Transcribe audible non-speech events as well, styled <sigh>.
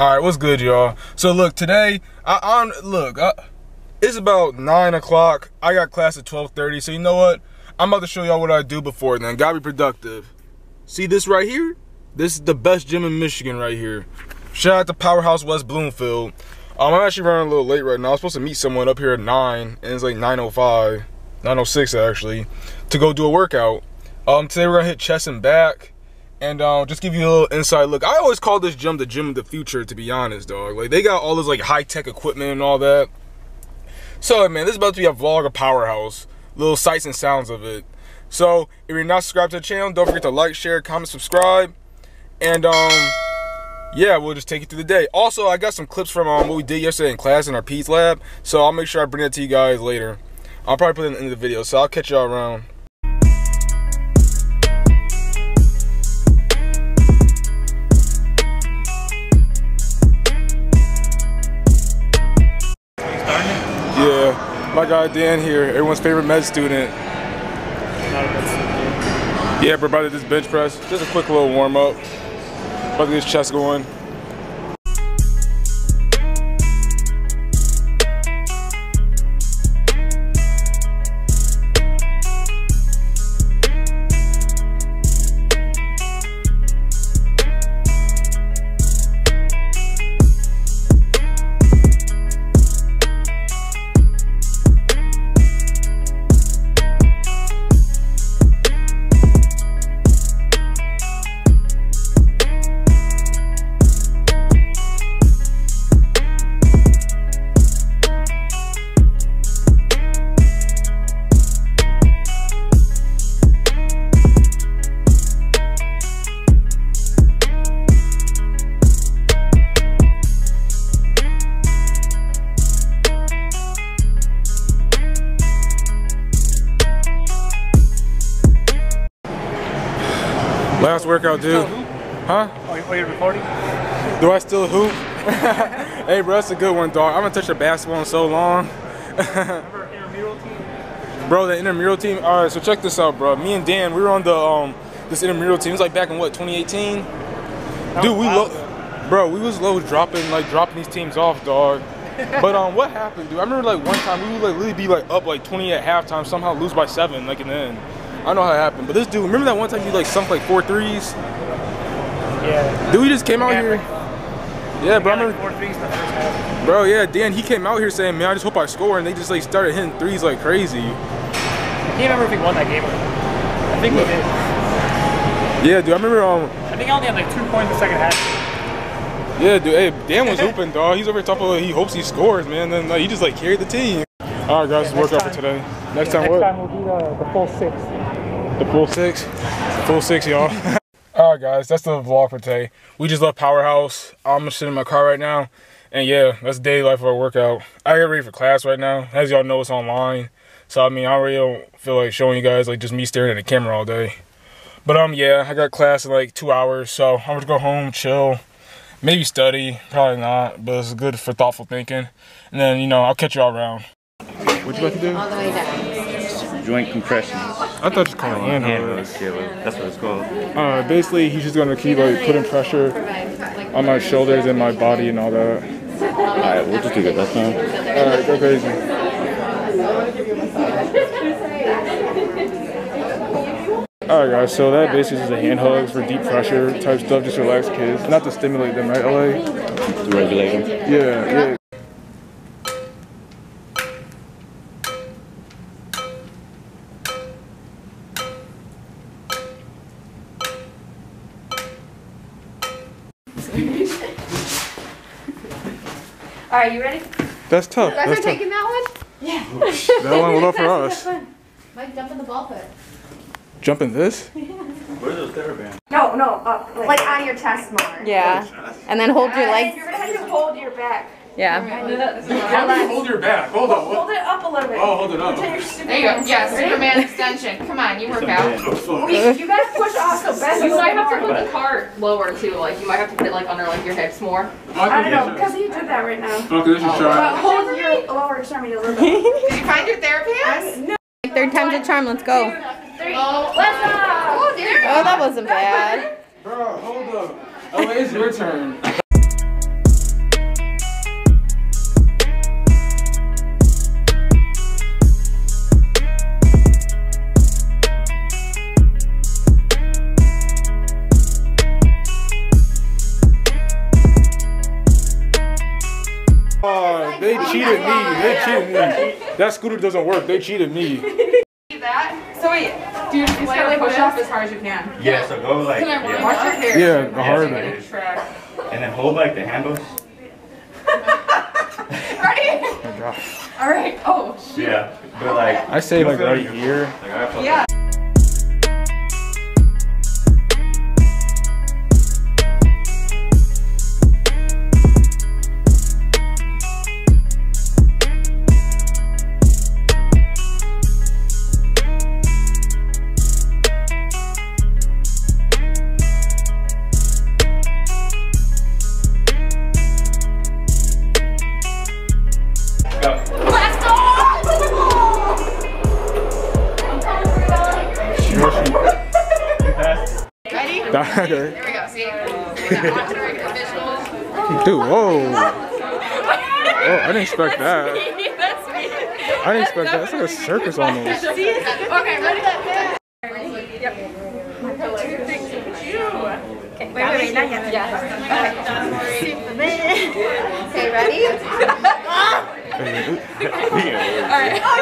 All right, what's good, y'all? So look, today I on look, I, it's about nine o'clock. I got class at twelve thirty. So you know what? I'm about to show y'all what I do before then. Gotta be productive. See this right here? This is the best gym in Michigan right here. Shout out to Powerhouse West Bloomfield. Um, I'm actually running a little late right now. I was supposed to meet someone up here at nine, and it's like 9:05, 9:06 actually, to go do a workout. Um, today we're gonna hit chest and back and uh, just give you a little inside look. I always call this gym the gym of the future, to be honest, dog. Like they got all this like high tech equipment and all that. So man, this is about to be a vlog of Powerhouse, little sights and sounds of it. So if you're not subscribed to the channel, don't forget to like, share, comment, subscribe, and um, yeah, we'll just take you through the day. Also, I got some clips from um, what we did yesterday in class in our Peds lab, so I'll make sure I bring it to you guys later. I'll probably put it in the end of the video, so I'll catch y'all around. My guy Dan here, everyone's favorite med student. Yeah, we're about to this bench press. Just a quick little warm up. About to get chest going. Last workout, dude. Huh? Oh, oh, you're recording? Do I still hoop? <laughs> hey, bro, that's a good one, dog. I haven't touched a basketball in so long. Remember intramural team? <laughs> bro, the intramural team. All right, so check this out, bro. Me and Dan, we were on the um this intramural team. It was like back in what 2018. Dude, we low, bro, we was low dropping like dropping these teams off, dog. <laughs> but um, what happened, dude? I remember like one time we would like literally be like up like 20 at halftime, somehow lose by seven, like in the end. I don't know how it happened, but this dude, remember that one time you like sunk like four threes? Yeah. Dude, he just came out Yeah, here. Yeah, bro, like four threes in the first half. bro, yeah, Dan, he came out here saying, man, I just hope I score, and they just like started hitting threes like crazy. I can't remember if we won that game or not. I think we did. Yeah, dude, I remember um, I think I only had like two points in the second half. yeah, dude, hey, Dan was hooping, <laughs> dog. He's over talking about he hopes he scores, man. Then like, he just like carried the team. All right, guys, Yeah, workout for today. Next Yeah, time, next what? time we'll do the, the full six. The full six. Full six, y'all. <laughs> All right, guys, that's the vlog for today. We just left Powerhouse. I'm just sitting in my car right now. And yeah, that's daily life of our workout. I get ready for class right now. As y'all know, it's online. So, I mean, I really don't feel like showing you guys, like, just me staring at the camera all day. But, um, yeah, I got class in, like, two hours. So, I'm going to go home, chill, maybe study. Probably not, but it's good for thoughtful thinking. And then, you know, I'll catch y'all around. What you about to do? all the way down. joint compressions. I thought you called it hand well, that's what it's called. Uh, basically, he's just gonna keep like putting pressure on my shoulders and my body and all that. Alright, we'll just do that that time. All right, go crazy. All right, guys. So that basically is the hand hugs for deep pressure type stuff. Just relax kids, not to stimulate them, right, LA? To regulate them. Yeah, yeah. All right, you ready? That's tough. You guys That's are tough. taking that one? Yeah. <laughs> That one was up for us. Mike, jump in the ball pit. Jump in this? <laughs> Where's those therapy bands? No, no, up. Like, on your chest more. Yeah. And then hold your And legs. you're gonna have to hold your back. Yeah. Hold your back. Hold on. Hold it up a little bit. Oh, hold it up. Until you're There you go. Yeah, Superman extension. Come on, you work out. You, oh, you gotta push off so bend You might have to put the cart lower too. Like you might have to put it like under like your hips more. I don't know, because you did that right now. Okay, this is try. But hold your lower extremity a little bit. <laughs> Did you find your therapy hands? No. Third time's a charm. Let's go. Three. Oh, Let's go. Oh, Oh, that wasn't bad. Bro, hold up. Oh, it's your turn. <laughs> cheated me. They cheated me. That scooter doesn't work. They cheated me. <laughs> So wait, do you just like push off as hard as you can? Yeah, so go like, yeah. Watch your hair. Yeah, the Yeah, harder. Track. And then hold like the handles. <laughs> Ready? Oh, God. All right. Oh. Yeah. But like. I say like right here. Like I felt Yeah. Ready? Okay. Here we go. See? We got onto the regular visuals. Dude, whoa. <laughs> Oh, I didn't expect that. That's me. I didn't expect that. It's like a circus almost. Okay, ready? Yep. Wait, wait, wait, not yet. <laughs> Okay, ready? <laughs> Yeah.